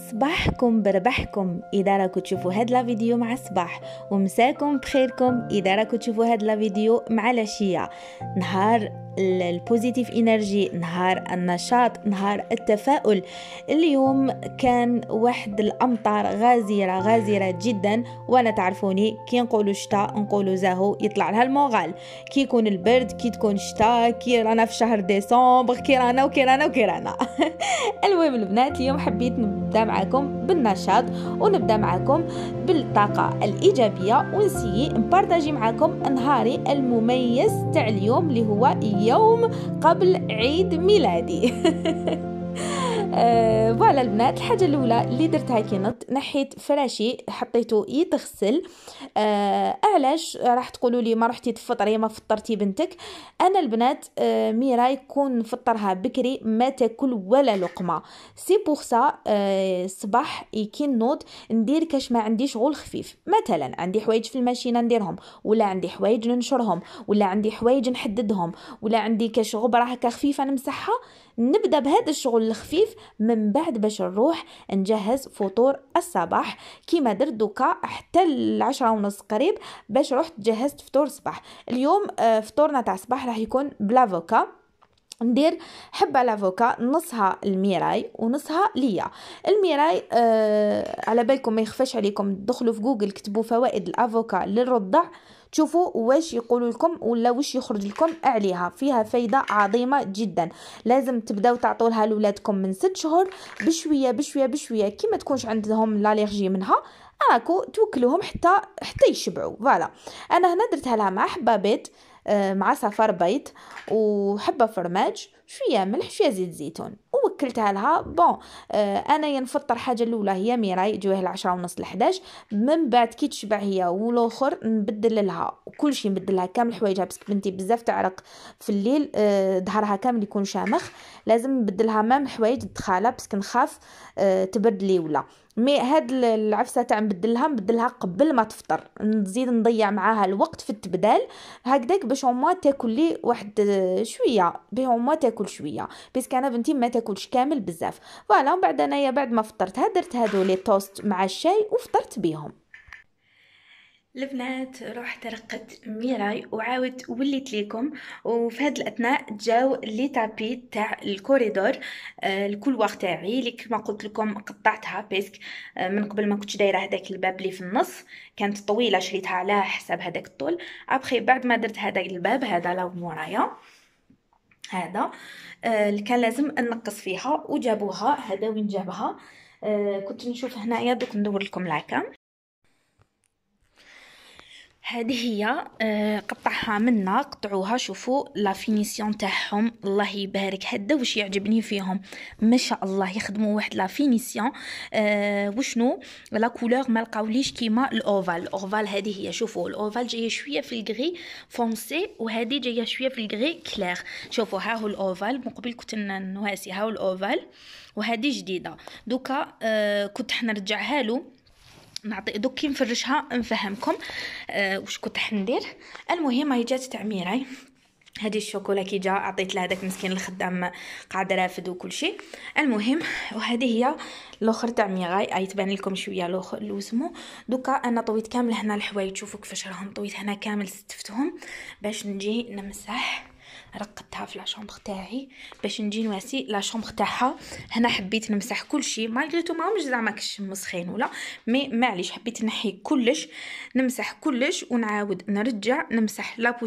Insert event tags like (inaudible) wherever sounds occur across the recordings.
صباحكم بربحكم. إذا راكم تشوفوا هاد la vidéo مع الصباح ومساكم بخيركم إذا راكم تشوفوا هاد la vidéo مع العشية. نهار ال positive energy نهار النشاط نهار التفاؤل. اليوم كان واحد الأمطار غازره غازره جدا وأنا تعرفوني كي نقولوا شتاء نقولوا زاهو يطلع لها ال moral. كي يكون البرد كي تكون شتاء كي رانا في شهر ديسمبر كي رانا وكي رانا وكي رانا. (laughs) المهم البنات اليوم حبيت نبدأ معكم بالنشاط ونبدأ معكم بالطاقة الإيجابية ونسيي نبارطاجي معكم نهاري المميز تاع اليوم اللي هو يوم قبل عيد ميلادي. (laughs) آه، فوالا البنات الحاجة الأولى اللي درتها كي نط نحيت فراشي حطيته يتغسل. آه علاش؟ راح تقولوا لي ما رحتي تفطري ما فطرتي بنتك. أنا البنات آه ميراي كون نفطرها بكري ما تاكل ولا لقمة. c'est pour ça آه صباح كي نوض ندير كاش ما عندي شغل خفيف. مثلا عندي حوايج في الماشينة نديرهم ولا عندي حوايج ننشرهم ولا عندي حوايج نحددهم ولا عندي كاش غبرة هكا خفيفة نمسحها نبدأ بهذا الشغل الخفيف. من بعد باش نروح نجهز فطور الصباح. كيما درت دوكا حتى العشرة ونص قريب باش رحت جهزت فطور الصباح. اليوم آه، فطورنا تاع الصباح راح يكون ب l'avocat. ندير حبة l'avocat نصها لميراي ونصها ليا. الميراي آه على بالكم ما يخفاش عليكم. تدخلوا في جوجل كتبوا فوائد ال avocat للرضع. تشوفوا واش يقولوا لكم ولا واش يخرج لكم عليها. فيها فايدة عظيمة جدا. لازم تبداو تعطولها لولادكم من ست شهور بشوية بشوية بشوية. كي ما تكونش عندهم ال allergie منها راكو توكلوهم حتى حتى يشبعوا. voilà. أنا هنا درتها لها مع حبابات آه، مع صفار بيض وحبة فرماج شوية ملح شوية زيت زيتون. ووكلتها لها. bon آه أنا ينفطر حاجة الأولى هي ميراي جوه العشرة ونص لحداش. من بعد كي تشبع هي والآخر نبدل لها كل شيء نبدل لها كامل حوايجها. بس بنتي بزاف تعرق في الليل آه ظهرها كامل يكون شامخ. لازم نبدلها même حوايج الدخاله بس نخاف آه تبرد لي voilà mais هاد العفسة تاع نبدلها نبدلها قبل ما تفطر. نزيد نضيع معاها الوقت في التبدال هكذاك باش هما تاكل لي واحد آه، شوية. باش هما تاكل شوية. parce que أنا بنتي ما تاكلش كامل بزاف. voilà ومن بعد أنايا بعد ما فطرتها درت هادو les toasts مع الشاي وفطرت بيهم. البنات رحت رقت ميراي وعاود وليت ليكم. وفي هاد الأثناء جاو les tapis تاع الكوريدور آه ال couloir تاعي اللي كما قلت لكم قطعتها parce que آه من قبل ما كنتش دايرة هذاك الباب اللي في النص. كانت طويلة شريتها على حساب هذاك الطول. ابخي بعد ما درت هذاك الباب هذا le mur أيا هذا آه كان لازم نقص فيها وجابوها هذا وين جابها؟ آه كنت نشوف هنايا دوك ندور لكم la cam هذه هي آه، قطعها منا قطعوها شوفوا la finition تاعهم الله يبارك. هذا واش يعجبني فيهم؟ ما شاء الله يخدموا واحد لا فينيسيون أه وشنو؟ لا كولور ما لقاوليش كيما الأوفال. الأوفال هذه هي شوفوا الأوفال جاية شوية في الغري فونسي وهذه جاية شوية في الغري كلير شوفوا ها هو الأوفال من قبل كنت نواسي ها هو الأوفال وهذه جديدة. دوكا أه كنت حنرجعها له. نعطي دوك كي نفرشها نفهمكم. آه واش كنت حندير المهم هي جات تعميرة. هذه الشوكولا كي جا عطيت لها داك مسكين الخدام قاعد رافد وكل شيء المهم وهذه هي الأخر تاع ميغاي اي تبان لكم شوية الآخر لوزمو دوكا أنا طويت كامل هنا الحوايج شوفوا كيفاش راهم. طويت هنا كامل ستفتهم. باش نجي نمسح. رقدتها في لاشومبر تاعي باش نجي نواسي لاشومبر تاعها. هنا حبيت نمسح كل شيء مالغريتو ماهمش زعما كش مسخين ولا مي معليش حبيت نحي كلش نمسح كلش ونعاود نرجع نمسح لا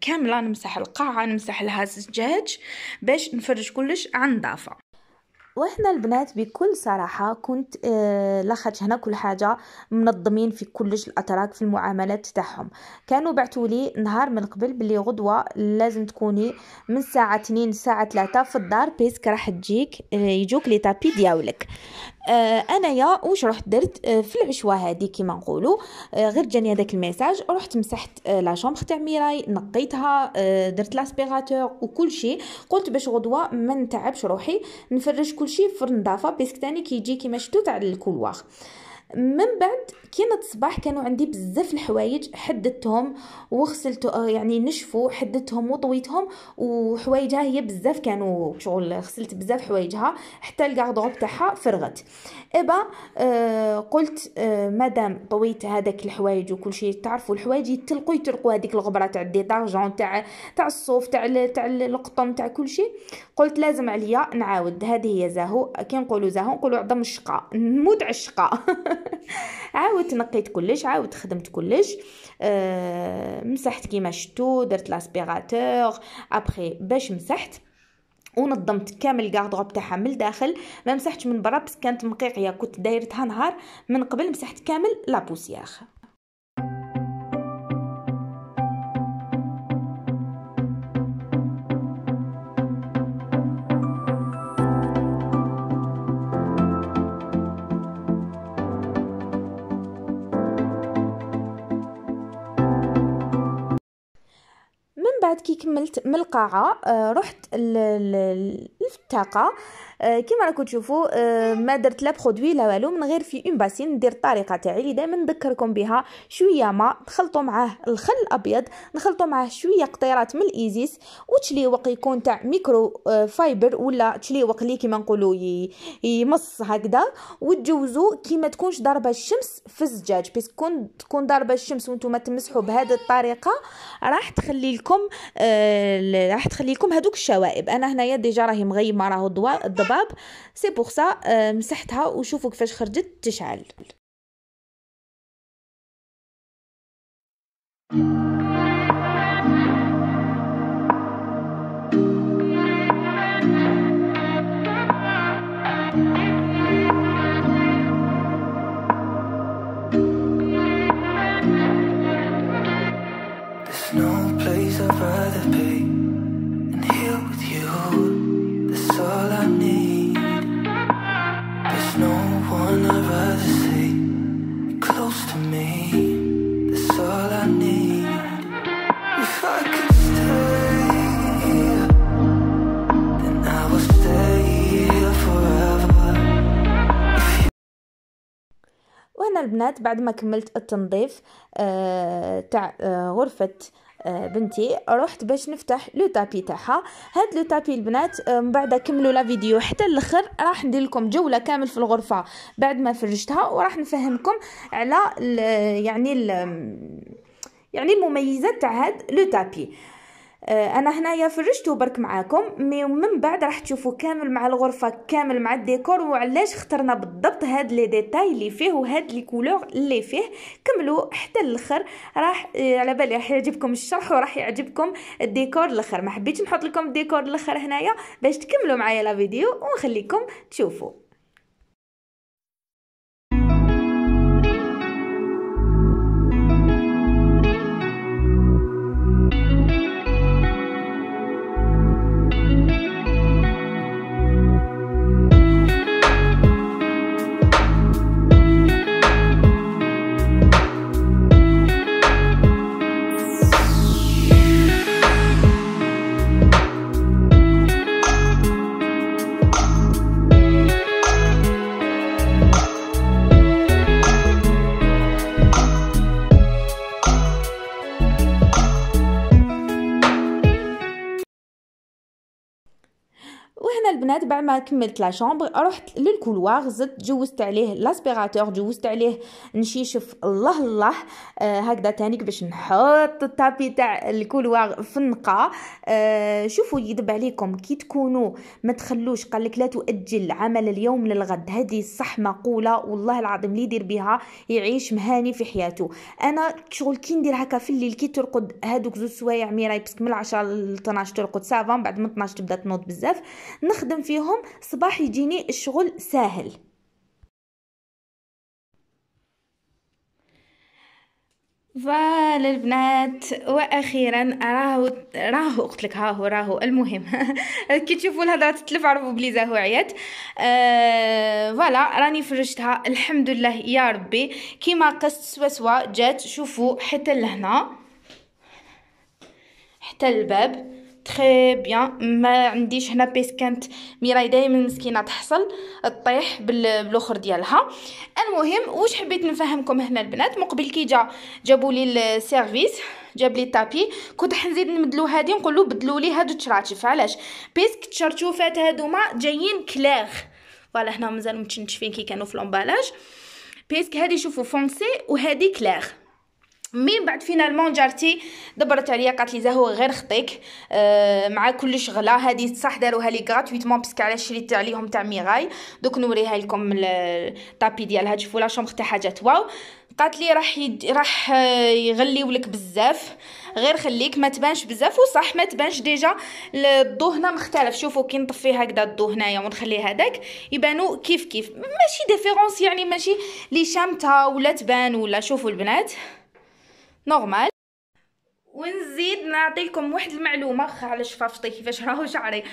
كاملة نمسح القاعة نمسح لها الزجاج باش نفرج كلش عن نظافه وإحنا البنات بكل صراحة كنت آه لاخاطش هنا كل حاجة منظمين في كلش الأتراك في المعاملات تاعهم. كانوا بعثوا لي نهار من قبل بلي غدوة لازم تكوني من الساعة 2 الساعة 3 في الدار بيسك راح تجيك آه يجوك لي تابي دياولك انايا واش رحت درت؟ آه في العشوة هذه كيما نقولوا. آه غير جاني هذاك ال message رحت مسحت آه la chambre تاع ميراي نقيتها آه درت l'aspirateur وكل شيء قلت باش غدوة ما نتعبش روحي نفرش كل شيء في النظافة parce que تاني كي يجي كيما شفتوا تاع ال couloir من بعد كي نض الصباح كانوا عندي بزاف الحوايج حددتهم وغسلت آه، يعني نشفوا حددتهم وطويتهم وحوايجها هي بزاف كانوا شغل غسلت بزاف حوايجها حتى ال garde-robe تاعها فرغت. et bah آه قلت آه مادام طويت هذاك الحوايج وكل شيء تعرفوا الحوايج يتلقوا يتلقوا هذيك الغبرة تاع détergent تاع تاع الصوف تاع تاع القطن تاع كل شيء. قلت لازم عليا نعاود هذه هي زاهو كي نقولوا زاهو نقولوا عظم الشقاء نموت على (laughs) (laughs) عاودت نقيت كلش عاودت خدمت كلش. أه مسحت كيما شتو درت l'aspirateur ابخي باش مسحت ونظمت كامل الكاردروب تاعها من الداخل. ما مسحتش من برا بس كانت مقيقية. كنت دايرتها نهار من قبل مسحت كامل لا بعد كي كملت من القاعه آه، رحت للطاقه آه، كيما راكم تشوفوا آه، ما درت لا produit لا والو من غير في un bassin ندير الطريقة تاعي اللي دائما نذكركم بها. شوية ما نخلطوا معاه الخل الابيض نخلطوا معاه شوية قطيرات من الإيزيس وتشليوق يكون تاع microfibre ولا تشليوق لي كيما نقولوا يمص هكذا. وتجوزوا كيما تكونش ضاربة الشمس في الزجاج. parce que تكون ضاربة الشمس وأنتم تمسحوا بهذه الطريقة راح تخلي لكم راح تخلي لكم هذوك الشوائب. أنا هنايا déjà راهي مغيمه راهو الضوء الضباب. c'est pour ça مسحتها وشوفوا كيفاش خرجت تشعل. البنات بعد ما كملت التنظيف آه تاع آه غرفة آه بنتي رحت باش نفتح le tapis تاعها. هاد le tapis البنات من بعد كملوا la vidéo حتى الأخر. راح ندير لكم جولة كامل في الغرفة بعد ما فرشتها وراح نفهمكم على ال يعني ال يعني المميزات تاع هاد le tapis. أنا هنايا فرشته برك معاكم mais من بعد راح تشوفوا كامل مع الغرفة كامل مع الديكور وعلاش اخترنا بالضبط هاد les détails اللي فيه وهاد les couleurs اللي فيه. كملوا حتى الآخر راح آه، على بالي راح يعجبكم الشرح وراح يعجبكم الديكور الآخر ما حبيتش نحط لكم الديكور الآخر هنايا باش تكملوا معايا لا فيديو ونخليكم تشوفوا. البنات بعد ما كملت la chambre رحت لل couloir زدت جوزت عليه l'aspirateur جوزت عليه نشيشف الله الله آه هكذا تاني باش نحط ال tapis تاع ال couloir في النقا. آه شوفوا يدب عليكم كي تكونوا ما تخلوش قال لك لا تؤجل عمل اليوم للغد. هذه صح مقولة والله العظيم اللي يدير بها يعيش مهاني في حياته. أنا شغل كي ندير هكا في الليل كي ترقد هادوك زوج سوايع ميراي parce que من 10 ل 12 ترقد سافان بعد من 12 تبدأ تنوض بزاف. نخدم فيهم صباح يجيني الشغل ساهل. voilà البنات وأخيرا راهو راهو قلت لك ها هو راهو المهم. (laughs) كي تشوفوا الهضرة تتلف عرفوا بلي زاهو عيات آه voilà راني فرشتها. الحمد لله يا ربي. كيما قست سوا سوا جات شوفوا حتى لهنا. حتى الباب. très bien ما عنديش هنا parce que كانت ميراي دائما مسكينة تحصل تطيح بالأخر ديالها. المهم واش حبيت نفهمكم هنا البنات؟ مقبل كي جا جابوا لي ال service جاب لي ال tapis كنت حنزيد نمدلو هادي نقول له بدلوا لي هادو التشراشف علاش؟ parce que التشرشوفات هادوما جايين clairs. voilà هنا مازال متشنشفين كي كانوا في l'emballage parce que هادي شوفوا foncé وهادي clair. mais بعد finalement جارتي دبرت عليا قالت لي زاهو غير خطيك آه مع كلش غلا هذه صح داروها لي gratuitement parce que على شريت عليهم تاع ميراي دوك نوريها لكم ال tapis ديالها تشوفوا la chambre تاعها جات واو! قالت لي راح يد... راح يغليو لك بزاف. غير خليك ما تبانش بزاف وصح ما تبانش déjà. الضو هنا مختلف. شوفوا كي نطفي هكذا الضو هنايا ونخلي هذاك يبانو كيف كيف. ماشي différence يعني ماشي لي شامته ولا تبان ولا. شوفوا البنات. normal ونزيد نعطيكم واحد المعلومة خ على شفافتي كيفاش راهو شعري.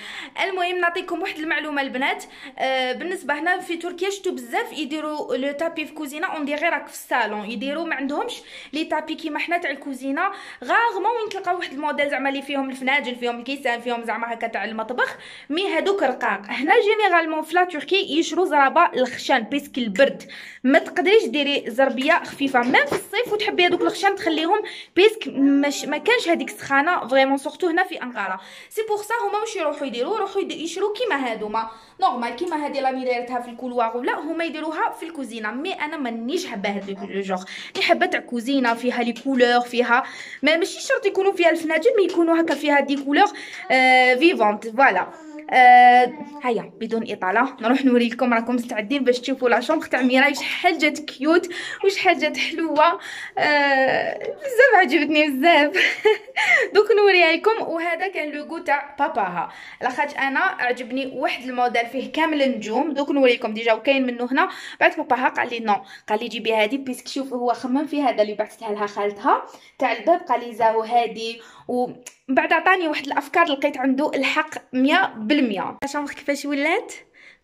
المهم نعطيكم واحد المعلومة البنات. آه بالنسبة هنا في تركيا شتو بزاف يديروا le tapis في كوزينه on dirait راك في الصالون. يديروا ما عندهمش les tapis كيما حنا تاع الكوزينة. rarement وين تلقاو واحد الموديل زعما اللي فيهم الفناجل فيهم الكيسان فيهم زعما هكا تاع المطبخ. mais هادوك رقاق. هنا généralement في la Turquie يشرو زرابة الخشان parce que البرد. ما تقدريش ديري زربية خفيفة même في الصيف وتحبي هذوك الخشان تخليهم parce que مش ما كانش هذيك السخانه vraiment surtout هنا في انقره c'est pour ça هما واش يروحوا يديروا يروحوا يشرو كيما هادوما normal كيما هادي لامي دايرتها في الكولوار ولا هما يديروها في الكوزينة. mais أنا مانيش حابه هاد le jour لي حابه تاع كوزينة فيها les couleurs فيها ما ماشي شرط يكونوا فيها الفناجل mais يكونوا هكا فيها des couleurs آه vivantes voilà آه هيا بدون إطالة نروح نوريكم راكم مستعدين باش تشوفوا la chambre تاع ميراي شحال جات cute وشحال جات حلوة. آه بزاف عجبتني بزاف. (laughs) دوك نوريها لكم وهذا كان le goût تاع باباها. لاخاطش أنا عجبني واحد الموديل فيه كامل النجوم. دوك نوريكم déjà وكاين منه هنا. بعد باباها قال لي non قال لي جيبي هذه parce que شوف هو خمم في هذا اللي بعثتها لها خالتها تاع الباب. قال لي زاهو هادي. و بعد عطاني واحد الأفكار لقيت عنده الحق مية بالمية. شوف كيفاش ولات.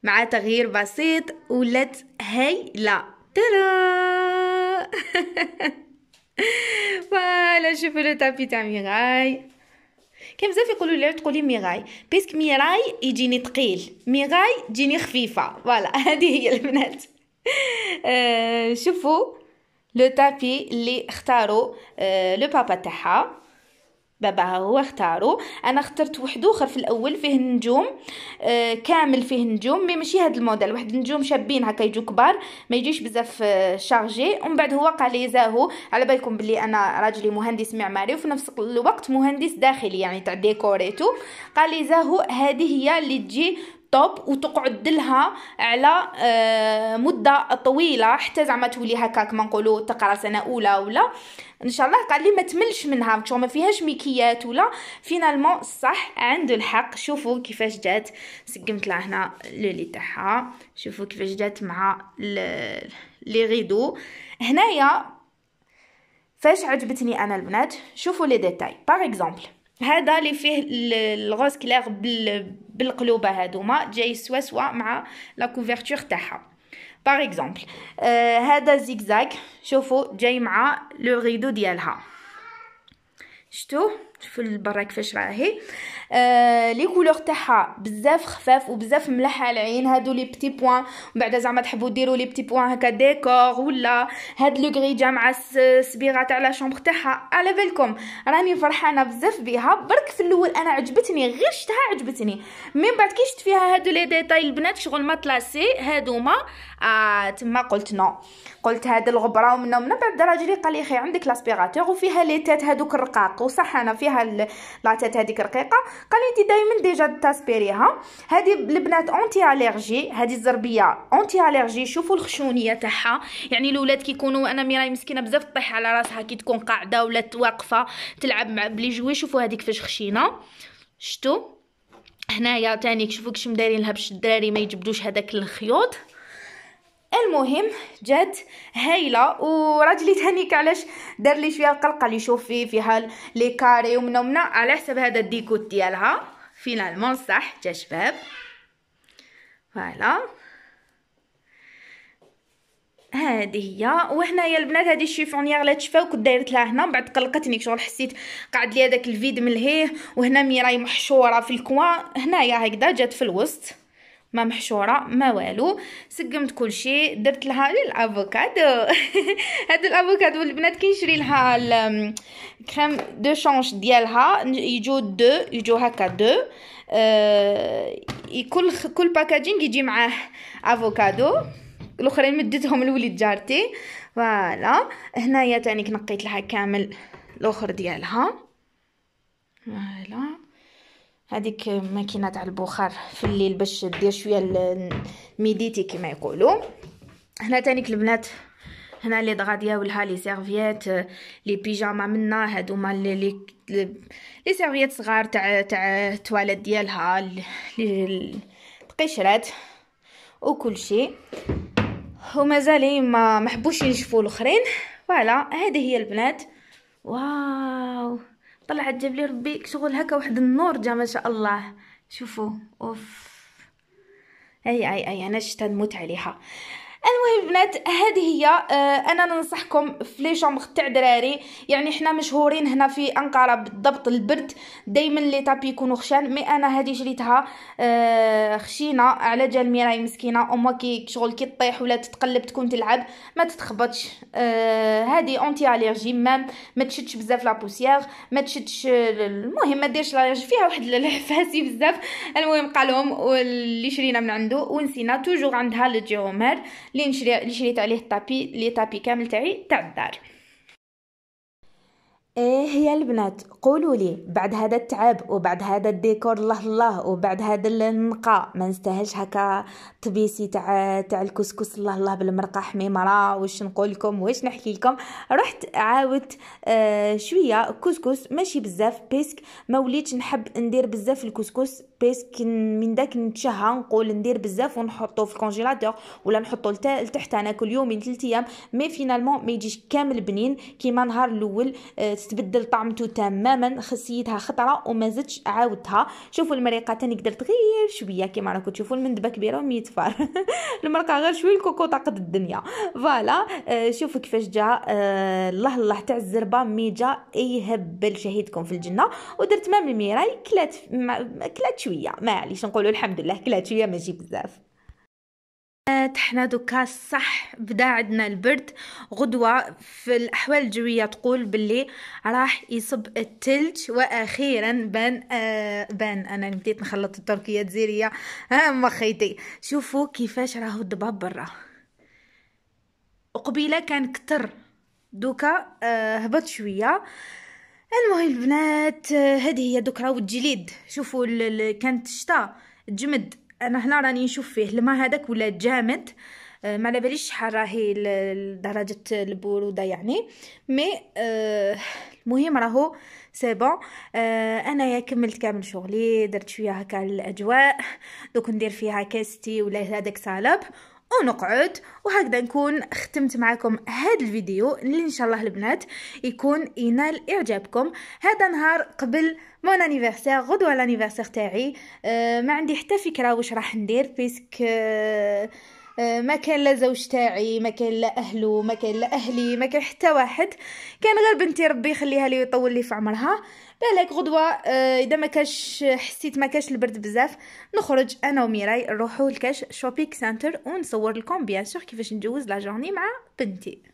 مع تغيير بسيط ولات هايله ترى (laughs) voilà شوفوا le tapis تاع ميغاي كاين بزاف يقولوا لي تقولي ميغاي parce que ميراي يجيني ثقيل ميغاي تجيني خفيفه voilà هذه هي البنات شوفوا le tapis اللي اختاروا le papa تاعها باباها هو اختارو. أنا اخترت واحد آخر في الأول فيه النجوم آه كامل فيه النجوم mais ماشي هاد الموديل واحد النجوم شابين هكا يجو كبار ما يجيش بزاف آه chargé. ومن بعد هو قال لي زاهو على بالكم بلي أنا راجلي مهندس معماري وفي نفس الوقت مهندس داخلي يعني تاع décorateur قال لي زاهو هذه هي اللي تجي top وتقعد لها على آه مدة طويلة حتى زعما تولي هكاك ما نقولوا تقرا سنة أولى ولا. إن شاء الله قال لي ما تملش منها ما فيهاش ميكيات ولا. finalement صح عنده الحق. شوفوا كيفاش جات. سقمت لها هنا le lit تاعها. شوفوا كيفاش جات مع les rideaux. هنايا فاش عجبتني أنا البنات؟ شوفوا les détails. par exemple هذا اللي فيه ال rose clair بالقلوبه هذوما جاي سوا سوا مع la couverture تاعها. par exemple آه هذا زيكزاك شوفوا جاي مع le rideau ديالها. شتو شوفوا البرا كيفاش راهي آه les couleurs تاعها بزاف خفاف وبزاف ملح على العين هادو les petits points بعدا زعما تحبوا ديروا les petits points هكا ديكور ولا هاد le gris مع الصبيغة تاع la chambre تاعها على بالكم. راني فرحانة بزاف بها برك في الأول أنا عجبتني غير شتها عجبتني. من بعد كي شفت فيها هادو les détails البنات شغل matelassé هادوما آه تما قلت non. قلت هاد الغبرة ومن من بعد راجلي قال لي خي عندك l'aspirateur وفيها les têtes هادوك الرقاق وصح أنا فيها la tête هذيك رقيقه قال لي انت دائما déjà تاسبيريها هذه البنات anti-allergie هذه الزربية anti-allergie شوفوا الخشونية تاعها. يعني الأولاد كيكونوا أنا ميراي مسكينة بزاف طيح على راسها كي تكون قاعدة ولا واقفة تلعب مع ب les jouets. شوفوا هذيك فاش خشينه شتو هنايا تاني شوفوا كش مدايرين لها باش الدراري ما يجبدوش هذاك الخيوط. المهم جات هايلة وراجلي تهنيك علاش دار لي شوية القلقة اللي شوف فيه فيها les carrés ومن ومنا على حسب هذا الديكور ديالها. finalement صح جا شباب. voilà هذه هي. وهنايا البنات هذه ال chiffonnier لا تشفاو كنت دايرت لها هنا. بعد قلقتني شغل حسيت قعد لي هذاك ال vide ملهيه. وهنا ميراي محشورة في ال coin هنايا هكذا جات في الوسط. ما محشورة ما والو. سقمت كل شيء درت لها الافوكادو (laughs) هاد الافوكادو البنات كي نشري لها crème de change ديالها. يجو دو يجو هكا دو. آه كل كل packaging يجي معاه أفوكادو. الأخرين مدتهم لوليد جارتي. voilà. هنايا تاني نقيت لها كامل الأخر ديالها. فوالا. هذيك ماكينة تاع البخار في الليل باش دير شوية l'humidité كما يقولوا. هنا تانيك البنات هنا لي دغا ولها les serviettes les pyjamas منا هادوما لي لي les serviettes صغار تاع تاع تواليت ديالها لي القشرات وكل شيء. ومازال ما محبوش ينشفوا الأخرين. voilà هذه هي البنات. واو! طلعت جاب لي ربي شغل هكا واحد النور جا ما شاء الله. شوفوا أوف. أي أي أي أنا شتا نموت عليها. المهم بنات هذه هي آه أنا ننصحكم في les chambres تاع دراري. يعني حنا مشهورين هنا في أنقرة بالضبط البرد. دائما les tapis يكونوا خشان mais أنا هذه شريتها آه خشينة على جال ميراي مسكينة. أو كي شغل كي طيح ولا تتقلب تكون تلعب ما تتخبطش. آه هذه anti-allergie ما ما تشدش بزاف la poussière ما تشدش المهم ما ديرش ال allergie فيها واحد الحفاسي بزاف. المهم قالهم واللي شرينا من عنده ونسينا toujours عندها الجيومر اللي شريت les tapis les tapis كامل تاع الدار. إيه يا البنات؟ قولوا لي بعد هذا التعب وبعد هذا الديكور الله الله وبعد هذا النقاء ما نستاهلش هكا طبيسي تاع تاع الكسكس الله الله بالمرقة حميمرة واش نقول لكم واش نحكي لكم؟ رحت عاودت آه شوية كسكس ماشي بزاف parce que ما وليتش نحب ندير بزاف الكسكس parce que من داك نتشهى نقول ندير بزاف ونحطو في ال congélateur ولا نحطو لتحت أنا كل يومين ثلاث أيام mais finalement ما يجيش كامل بنين كيما نهار الأول آه تتبدل طعمته تماما خسيتها خطرة وما زدتش عاودتها. شوفوا المريقة تاني قدرت غير شوية كيما راكم تشوفوا المندبة كبيرة و فار. (laughs) المرقه غير شوية الكوكو طاقد الدنيا. voilà آه شوفوا كيفاش جا آه الله الله تاع الزربة mais جا يهبل شهيدكم في الجنة. ودرت مام الميراي كلات كلات شوية. معليش نقولوا الحمد لله كلات شوية ماشي بزاف. حنا دوكا صح بدا عندنا البرد. غدوة في الأحوال الجوية تقول باللي راح يصب التلج وأخيرا بان آه بان. أنا بديت نخلط التركية الجزيرية ها خيتي شوفوا كيفاش راهو الضباب برا. وقبيلة كان كتر. دوكا آه هبط شوية. المهم البنات هذه هي دوك راهو الجليد. شوفوا كانت الشتا جمد أنا هنا راني نشوف فيه. الماء هذاك ولا جامد آه، ما على باليش شحال راهي درجه البرودة يعني. mais آه المهم راهو c'est bon آه انايا كملت كامل شغلي درت شوية هكا الأجواء. دوك ندير فيها كاستي ولا هذاك سالب. ونقعد وهكذا نكون ختمت معكم هذا الفيديو اللي إن شاء الله البنات يكون ينال إعجابكم. هذا نهار قبل mon anniversaire غدوة ال anniversaire تاعي. أه ما عندي حتى فكرة واش راح ندير parce que أه ما كان لا زوج تاعي ما كان لا أهله ما كان لا أهلي ما كان حتى واحد. كان غير بنتي ربي يخليها لي ويطول لي في عمرها. بالك غدوة آه، إذا ما كاش حسيت ما كاش البرد بزاف نخرج أنا وميراي نروحو لكاش shopping center ونصور لكم bien sûr كيفاش نجوز la journée مع بنتي.